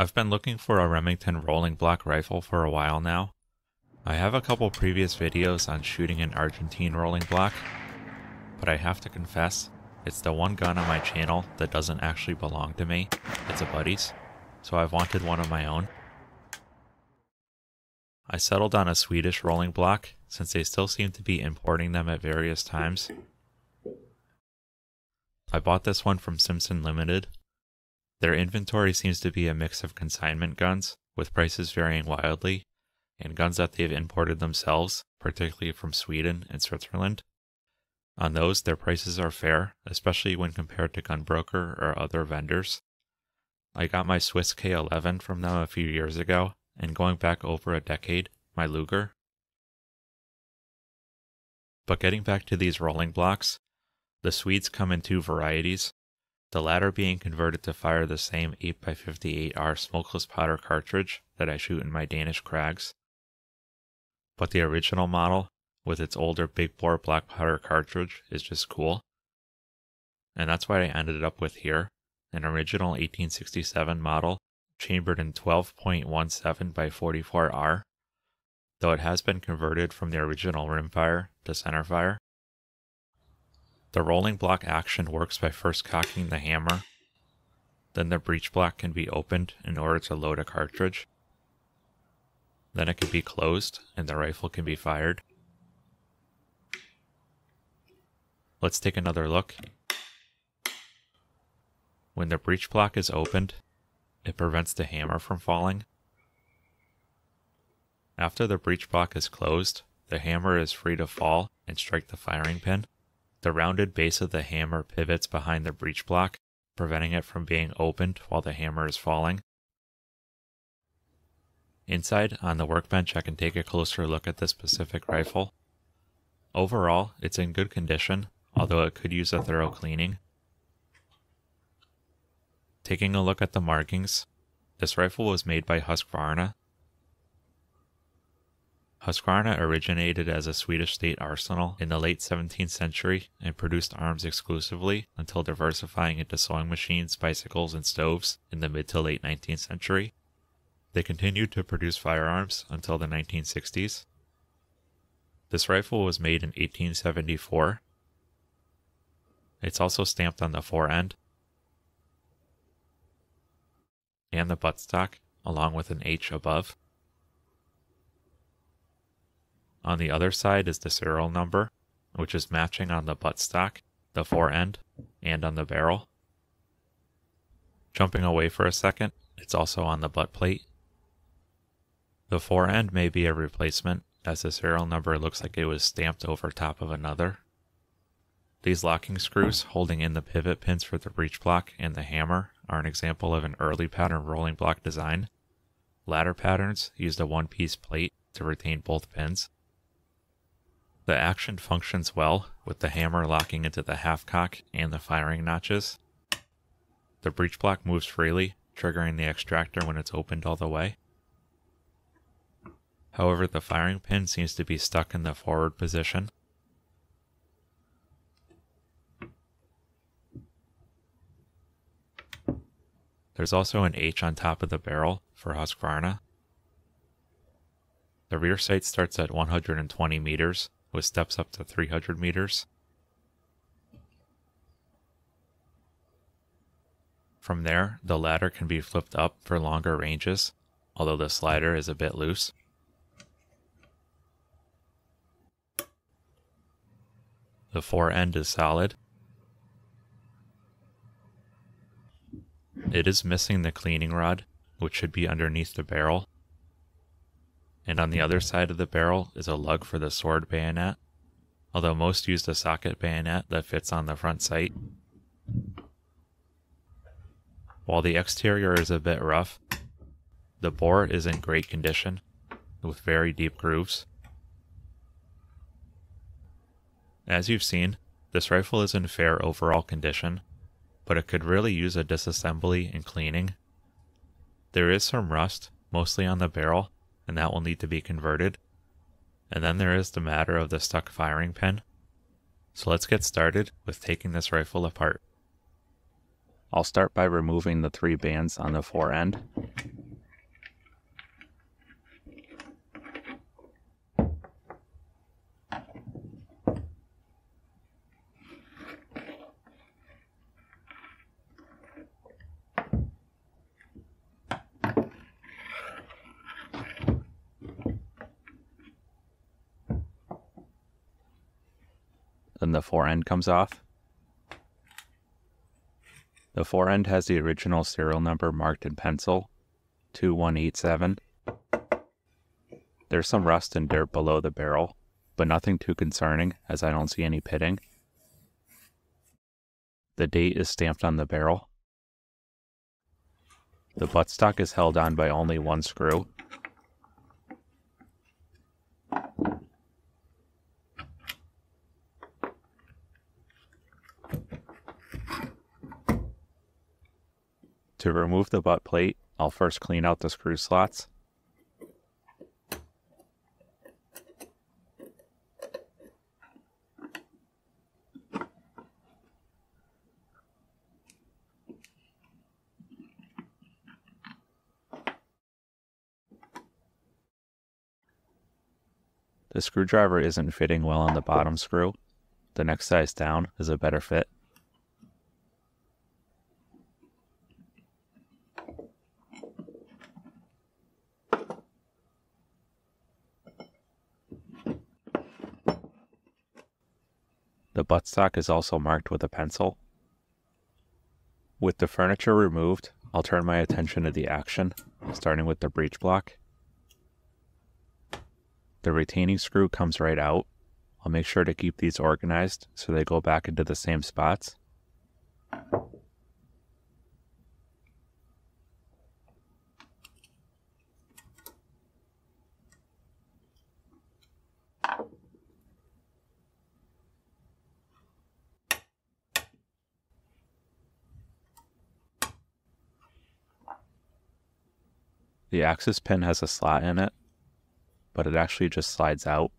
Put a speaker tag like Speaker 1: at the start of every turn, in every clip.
Speaker 1: I've been looking for a Remington rolling block rifle for a while now. I have a couple previous videos on shooting an Argentine rolling block, but I have to confess, it's the one gun on my channel that doesn't actually belong to me, it's a buddy's, so I've wanted one of my own. I settled on a Swedish rolling block since they still seem to be importing them at various times. I bought this one from Simpson Limited their inventory seems to be a mix of consignment guns, with prices varying wildly, and guns that they've imported themselves, particularly from Sweden and Switzerland. On those, their prices are fair, especially when compared to Gunbroker or other vendors. I got my Swiss K11 from them a few years ago, and going back over a decade, my Luger. But getting back to these rolling blocks, the Swedes come in two varieties the latter being converted to fire the same 8x58R smokeless powder cartridge that I shoot in my Danish Krags. But the original model, with its older big bore black powder cartridge, is just cool. And that's what I ended up with here an original 1867 model, chambered in 12.17 by 44R, though it has been converted from the original rimfire to centerfire. The rolling block action works by first cocking the hammer. Then the breech block can be opened in order to load a cartridge. Then it can be closed and the rifle can be fired. Let's take another look. When the breech block is opened, it prevents the hammer from falling. After the breech block is closed, the hammer is free to fall and strike the firing pin. The rounded base of the hammer pivots behind the breech block, preventing it from being opened while the hammer is falling. Inside, on the workbench, I can take a closer look at this specific rifle. Overall, it's in good condition, although it could use a thorough cleaning. Taking a look at the markings, this rifle was made by Husqvarna Husqvarna originated as a Swedish state arsenal in the late 17th century and produced arms exclusively until diversifying into sewing machines, bicycles, and stoves in the mid to late 19th century. They continued to produce firearms until the 1960s. This rifle was made in 1874. It's also stamped on the fore end and the buttstock, along with an H above. On the other side is the serial number, which is matching on the buttstock, the fore end, and on the barrel. Jumping away for a second, it's also on the butt plate. The fore end may be a replacement, as the serial number looks like it was stamped over top of another. These locking screws holding in the pivot pins for the breech block and the hammer are an example of an early pattern rolling block design. Latter patterns used a one-piece plate to retain both pins. The action functions well with the hammer locking into the half cock and the firing notches. The breech block moves freely, triggering the extractor when it's opened all the way. However, the firing pin seems to be stuck in the forward position. There's also an H on top of the barrel for Husqvarna. The rear sight starts at 120 meters with steps up to 300 meters. From there, the ladder can be flipped up for longer ranges, although the slider is a bit loose. The fore end is solid. It is missing the cleaning rod, which should be underneath the barrel, and on the other side of the barrel is a lug for the sword bayonet, although most use the socket bayonet that fits on the front sight. While the exterior is a bit rough, the bore is in great condition, with very deep grooves. As you've seen, this rifle is in fair overall condition, but it could really use a disassembly and cleaning. There is some rust, mostly on the barrel, and that will need to be converted. And then there is the matter of the stuck firing pin. So let's get started with taking this rifle apart. I'll start by removing the three bands on the fore end. The fore end comes off. The fore end has the original serial number marked in pencil, 2187. There's some rust and dirt below the barrel, but nothing too concerning as I don't see any pitting. The date is stamped on the barrel. The buttstock is held on by only one screw. To remove the butt plate, I'll first clean out the screw slots. The screwdriver isn't fitting well on the bottom screw. The next size down is a better fit. The buttstock is also marked with a pencil. With the furniture removed, I'll turn my attention to the action, starting with the breech block. The retaining screw comes right out. I'll make sure to keep these organized so they go back into the same spots. The axis pin has a slot in it, but it actually just slides out.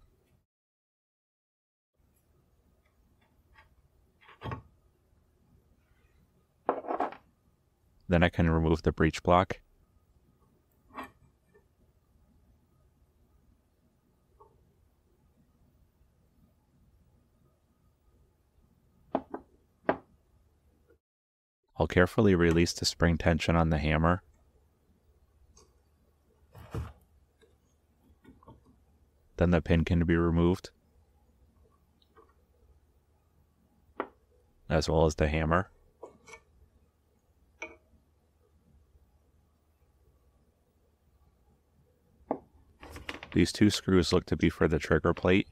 Speaker 1: Then I can remove the breech block. I'll carefully release the spring tension on the hammer Then the pin can be removed. As well as the hammer. These two screws look to be for the trigger plate.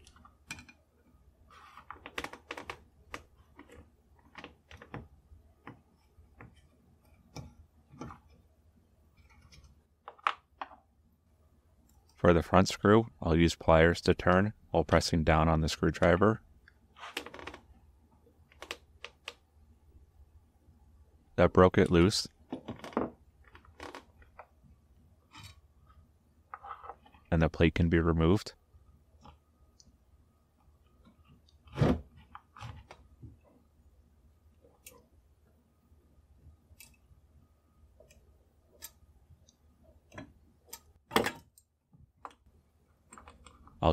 Speaker 1: For the front screw, I'll use pliers to turn while pressing down on the screwdriver. That broke it loose. And the plate can be removed.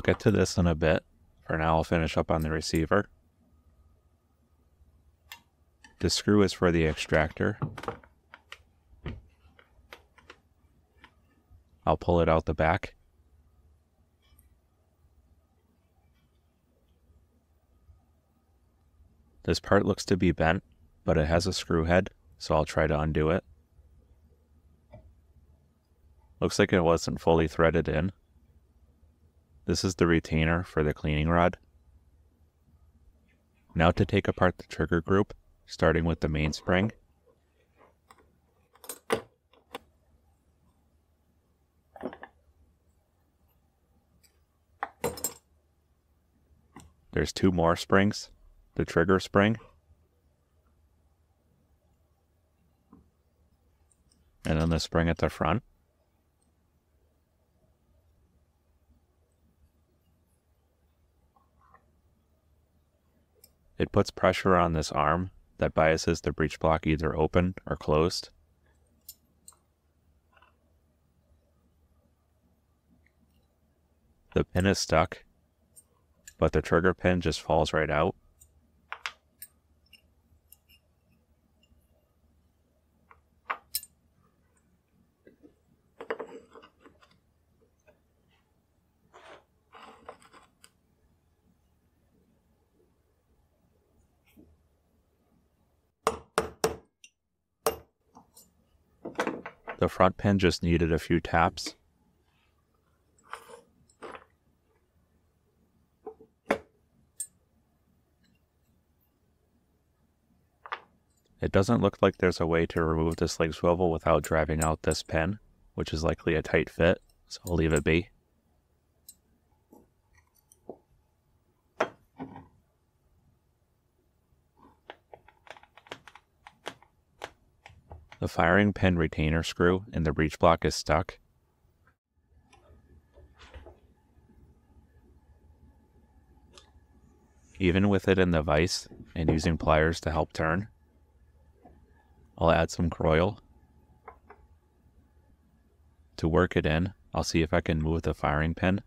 Speaker 1: Get to this in a bit. For now, I'll finish up on the receiver. The screw is for the extractor. I'll pull it out the back. This part looks to be bent, but it has a screw head, so I'll try to undo it. Looks like it wasn't fully threaded in. This is the retainer for the cleaning rod. Now to take apart the trigger group, starting with the mainspring. There's two more springs, the trigger spring, and then the spring at the front. It puts pressure on this arm that biases the breech block either open or closed. The pin is stuck, but the trigger pin just falls right out. The front pin just needed a few taps. It doesn't look like there's a way to remove this sling swivel without driving out this pin, which is likely a tight fit, so I'll leave it be. The firing pin retainer screw in the breech block is stuck. Even with it in the vise and using pliers to help turn, I'll add some Kroil. To work it in, I'll see if I can move the firing pin.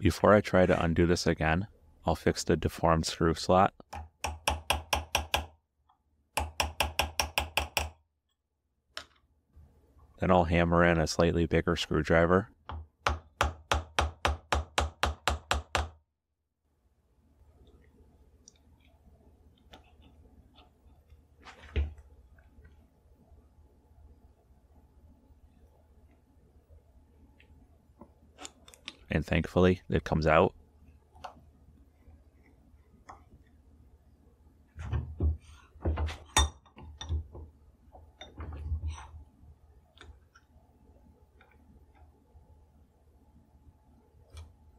Speaker 1: Before I try to undo this again, I'll fix the deformed screw slot. Then I'll hammer in a slightly bigger screwdriver. Thankfully it comes out.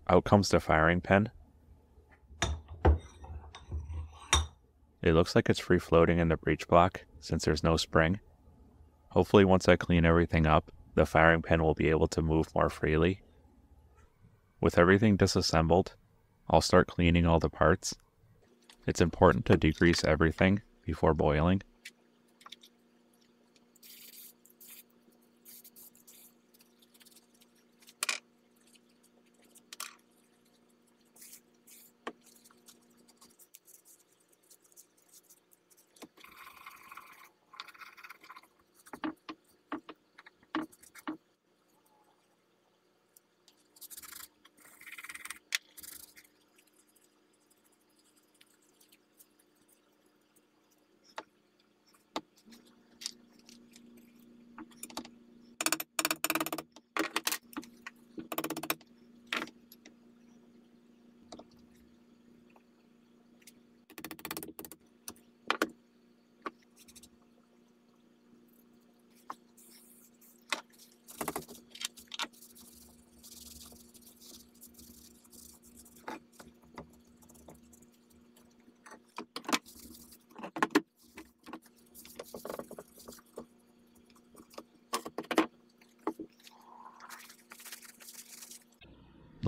Speaker 1: Out comes the firing pin. It looks like it's free floating in the breech block since there's no spring. Hopefully once I clean everything up, the firing pin will be able to move more freely with everything disassembled, I'll start cleaning all the parts. It's important to degrease everything before boiling.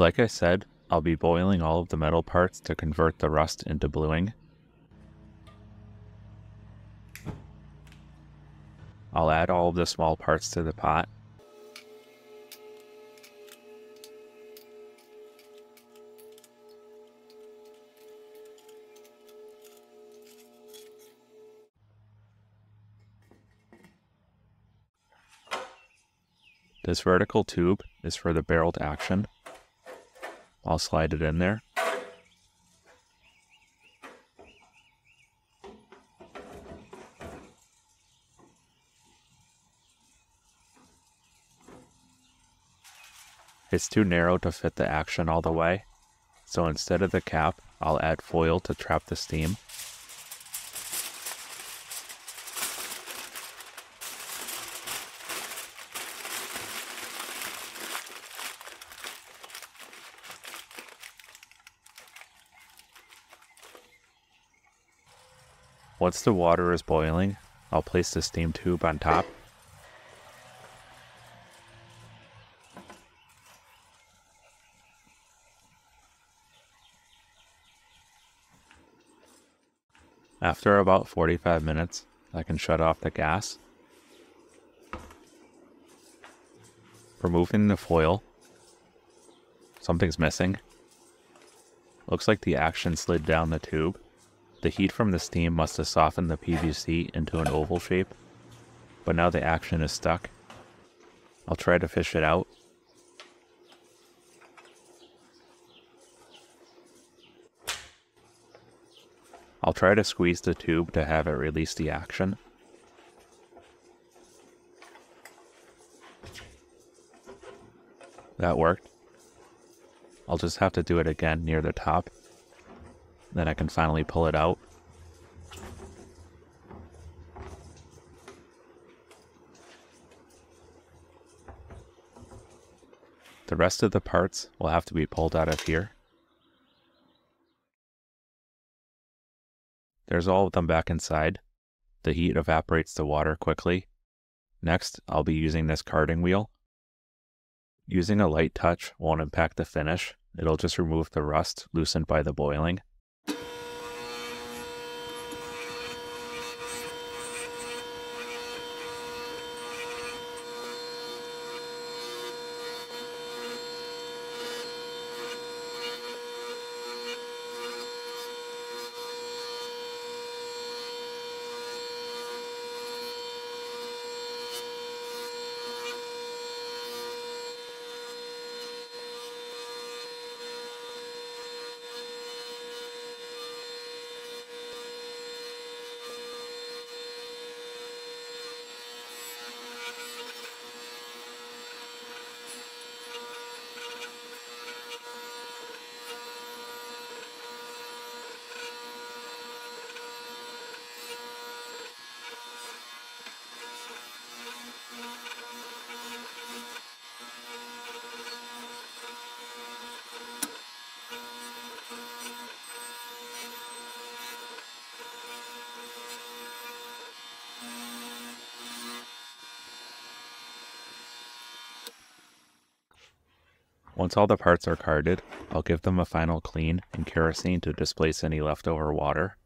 Speaker 1: Like I said, I'll be boiling all of the metal parts to convert the rust into bluing. I'll add all of the small parts to the pot. This vertical tube is for the barreled action. I'll slide it in there. It's too narrow to fit the action all the way, so instead of the cap, I'll add foil to trap the steam. Once the water is boiling, I'll place the steam tube on top. After about 45 minutes, I can shut off the gas. Removing the foil. Something's missing. Looks like the action slid down the tube. The heat from the steam must have softened the PVC into an oval shape, but now the action is stuck. I'll try to fish it out. I'll try to squeeze the tube to have it release the action. That worked. I'll just have to do it again near the top. Then I can finally pull it out. The rest of the parts will have to be pulled out of here. There's all of them back inside. The heat evaporates the water quickly. Next, I'll be using this carding wheel. Using a light touch won't impact the finish, it'll just remove the rust loosened by the boiling. Once all the parts are carded, I'll give them a final clean in kerosene to displace any leftover water.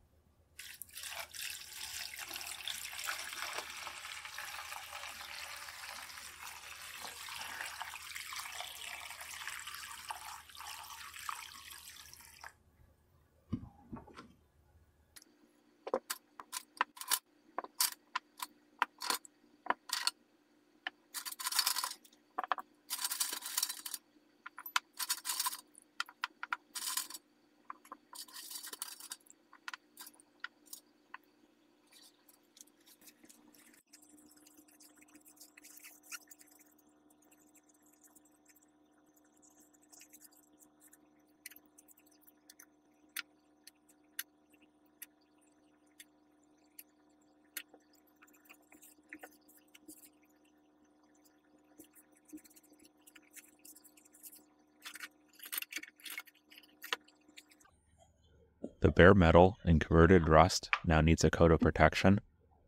Speaker 1: The bare metal and converted rust now needs a coat of protection.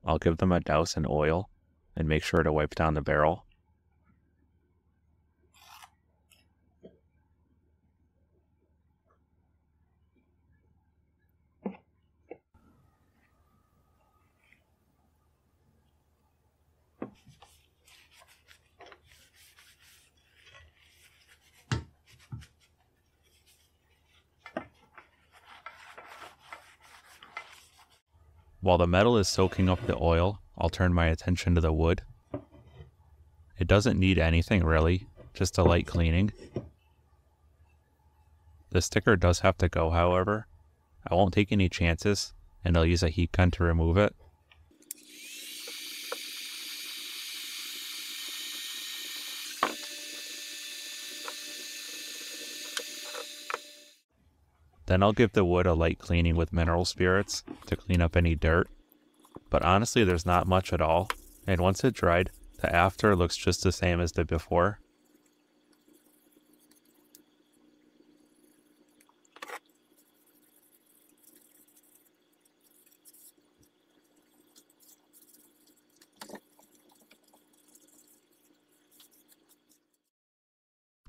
Speaker 1: I'll give them a douse in oil and make sure to wipe down the barrel. While the metal is soaking up the oil, I'll turn my attention to the wood. It doesn't need anything really, just a light cleaning. The sticker does have to go, however. I won't take any chances, and I'll use a heat gun to remove it. Then I'll give the wood a light cleaning with mineral spirits to clean up any dirt. But honestly, there's not much at all, and once it dried, the after looks just the same as the before.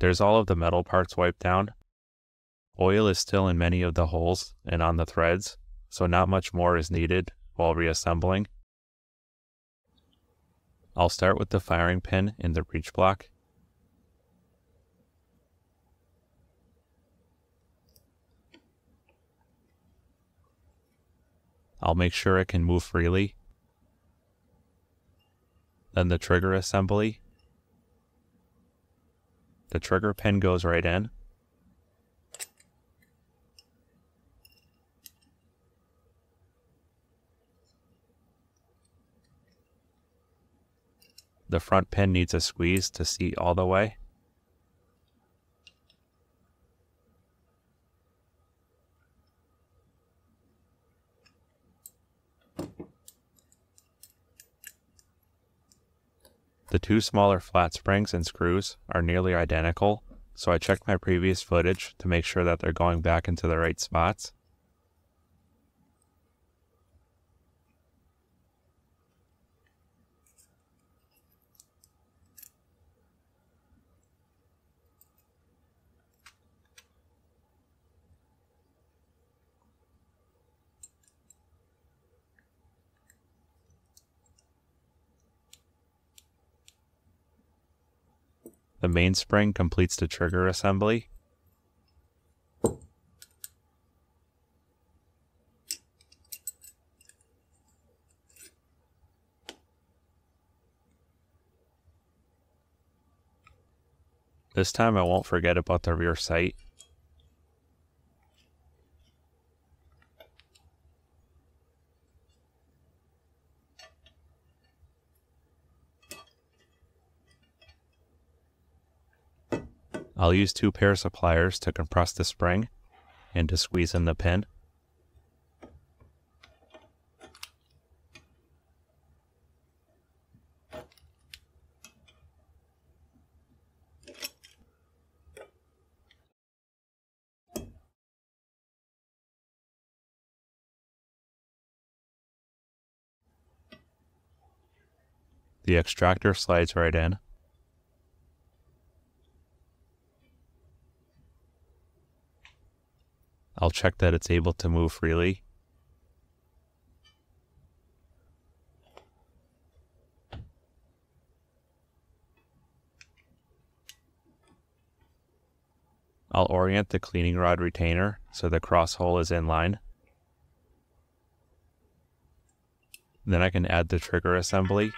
Speaker 1: There's all of the metal parts wiped down, Oil is still in many of the holes and on the threads, so not much more is needed while reassembling. I'll start with the firing pin in the breech block. I'll make sure it can move freely. Then the trigger assembly. The trigger pin goes right in. The front pin needs a squeeze to seat all the way. The two smaller flat springs and screws are nearly identical, so I checked my previous footage to make sure that they're going back into the right spots. Mainspring completes the trigger assembly. This time I won't forget about the rear sight. I'll use two pairs of pliers to compress the spring and to squeeze in the pin. The extractor slides right in. I'll check that it's able to move freely. I'll orient the cleaning rod retainer so the cross hole is in line. Then I can add the trigger assembly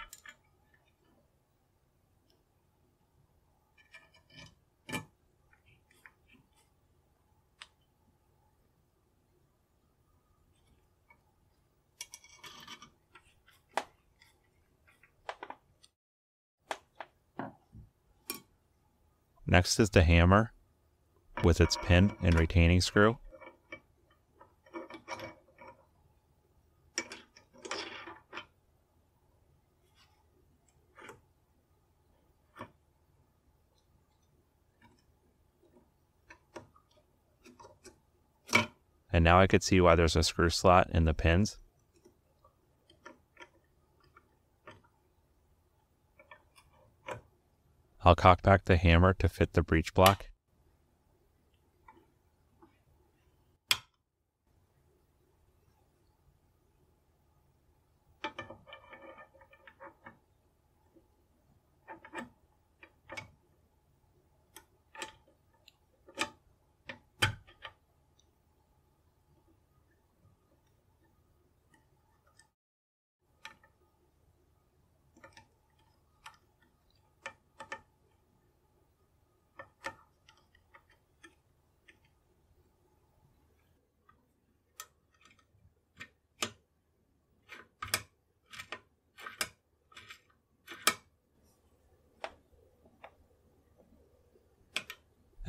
Speaker 1: Next is the hammer with its pin and retaining screw. And now I could see why there's a screw slot in the pins. I'll cock back the hammer to fit the breech block.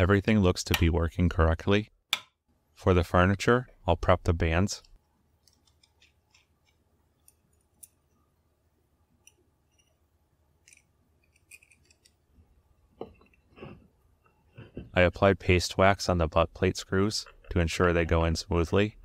Speaker 1: Everything looks to be working correctly. For the furniture, I'll prep the bands. I applied paste wax on the butt plate screws to ensure they go in smoothly.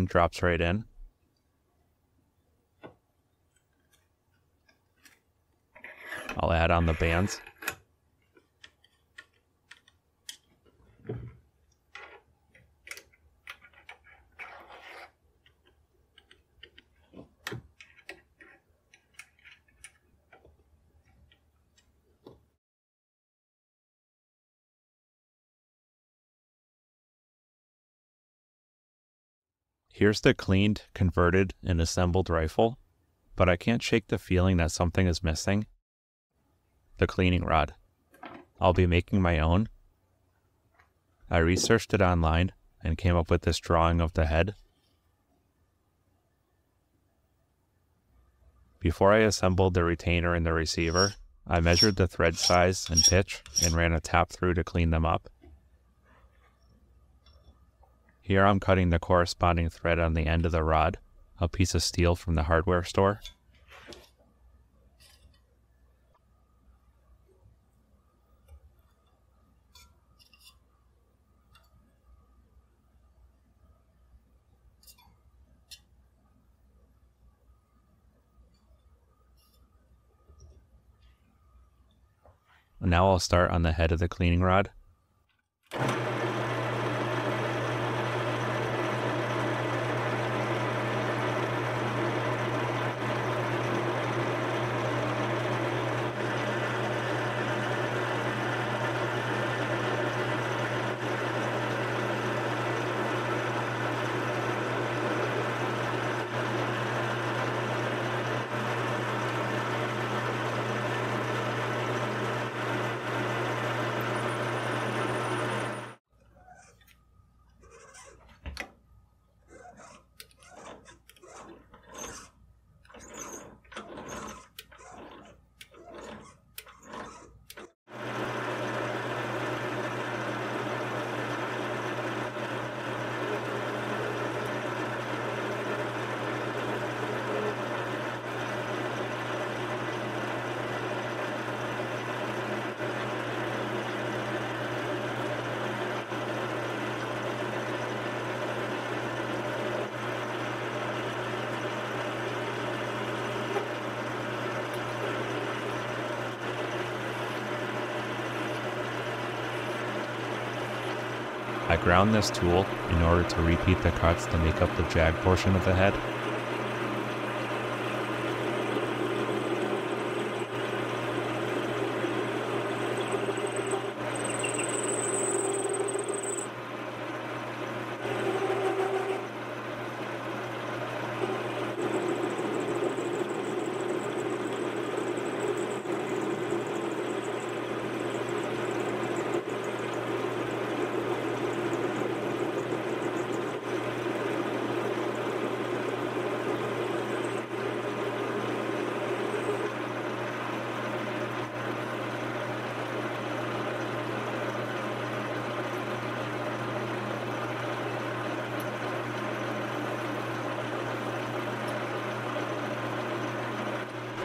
Speaker 1: Drops right in. I'll add on the bands. Here's the cleaned, converted, and assembled rifle, but I can't shake the feeling that something is missing. The cleaning rod. I'll be making my own. I researched it online and came up with this drawing of the head. Before I assembled the retainer and the receiver, I measured the thread size and pitch and ran a tap through to clean them up. Here I'm cutting the corresponding thread on the end of the rod, a piece of steel from the hardware store. Now I'll start on the head of the cleaning rod. I ground this tool in order to repeat the cuts to make up the jag portion of the head.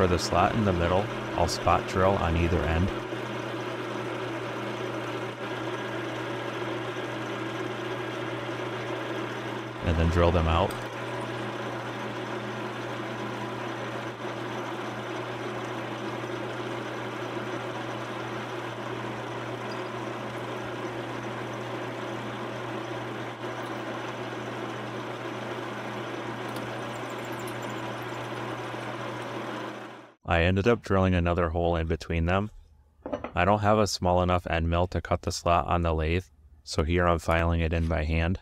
Speaker 1: For the slot in the middle, I'll spot drill on either end. And then drill them out. I ended up drilling another hole in between them. I don't have a small enough end mill to cut the slot on the lathe, so here I'm filing it in by hand.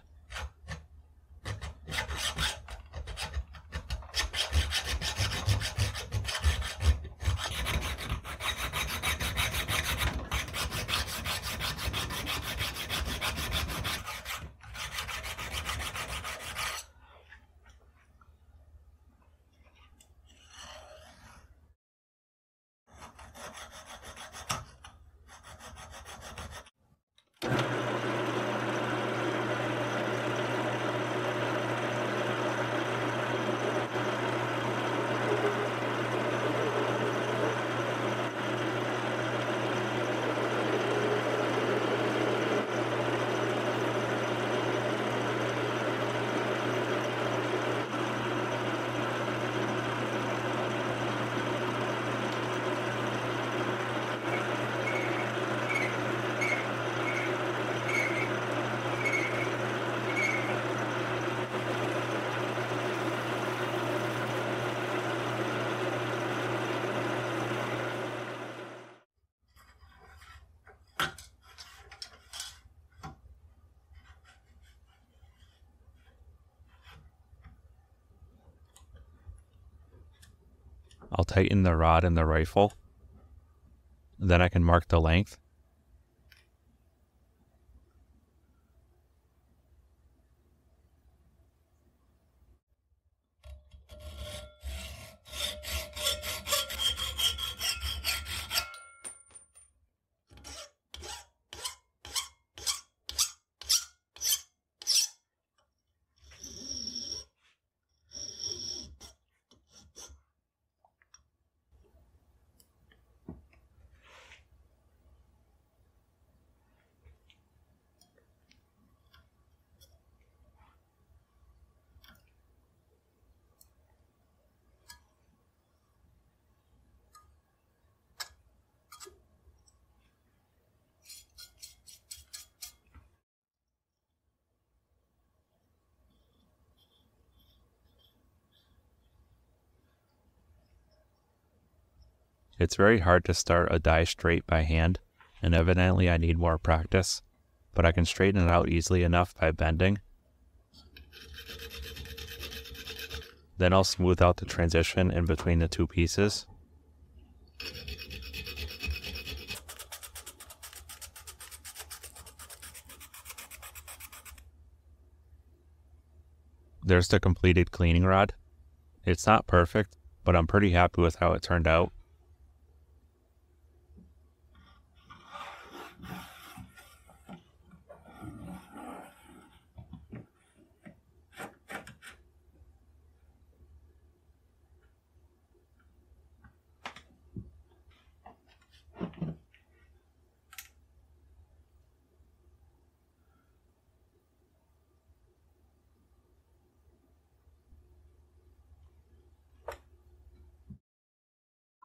Speaker 1: I'll tighten the rod in the rifle. Then I can mark the length. It's very hard to start a die straight by hand, and evidently I need more practice, but I can straighten it out easily enough by bending. Then I'll smooth out the transition in between the two pieces. There's the completed cleaning rod. It's not perfect, but I'm pretty happy with how it turned out.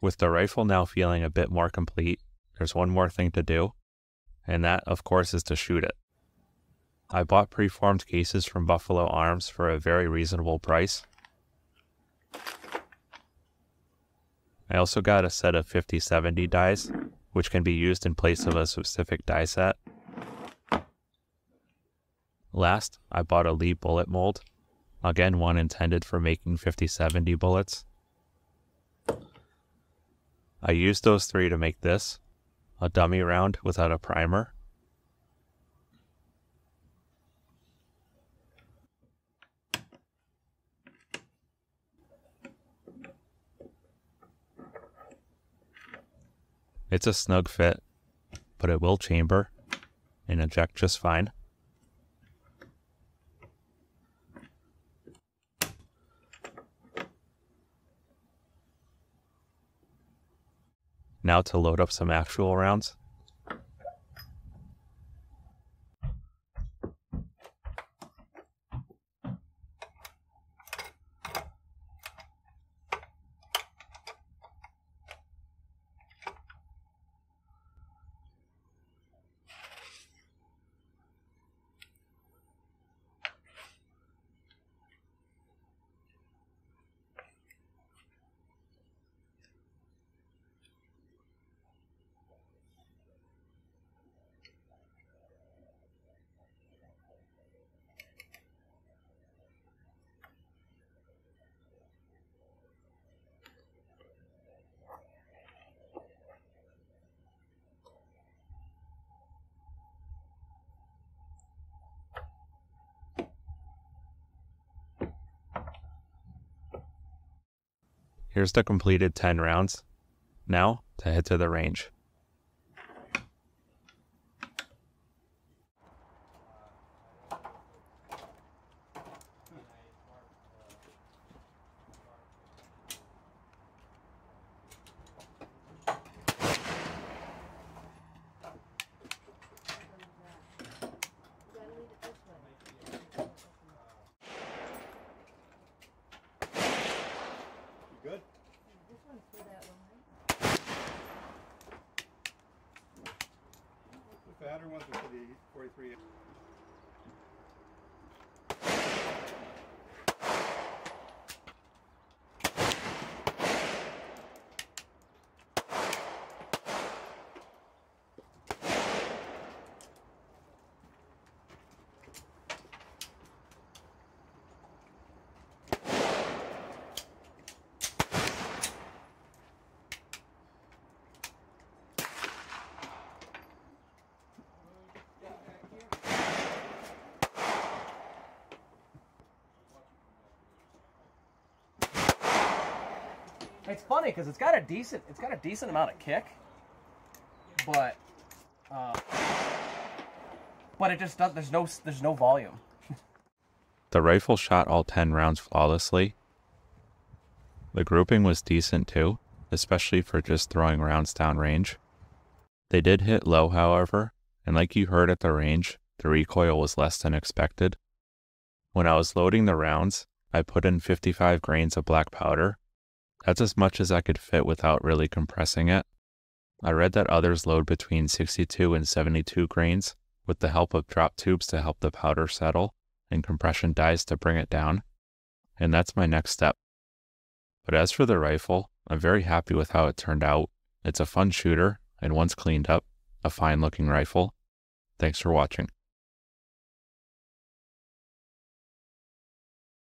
Speaker 1: With the rifle now feeling a bit more complete, there's one more thing to do, and that, of course, is to shoot it. I bought preformed cases from Buffalo Arms for a very reasonable price. I also got a set of 5070 dies, which can be used in place of a specific die set. Last, I bought a Lee bullet mold, again one intended for making 5070 bullets. I used those three to make this, a dummy round without a primer. It's a snug fit, but it will chamber and eject just fine. Now to load up some actual rounds. Here's the completed 10 rounds. Now to head to the range.
Speaker 2: It's funny because it's got a decent it's got a decent amount of kick, but uh, but it just does. There's no there's no volume.
Speaker 1: The rifle shot all 10 rounds flawlessly. The grouping was decent too, especially for just throwing rounds downrange. They did hit low, however, and like you heard at the range, the recoil was less than expected. When I was loading the rounds, I put in 55 grains of black powder. That's as much as I could fit without really compressing it. I read that others load between 62 and 72 grains with the help of drop tubes to help the powder settle and compression dies to bring it down. And that's my next step. But as for the rifle, I'm very happy with how it turned out. It's a fun shooter, and once cleaned up, a fine looking rifle. Thanks for watching.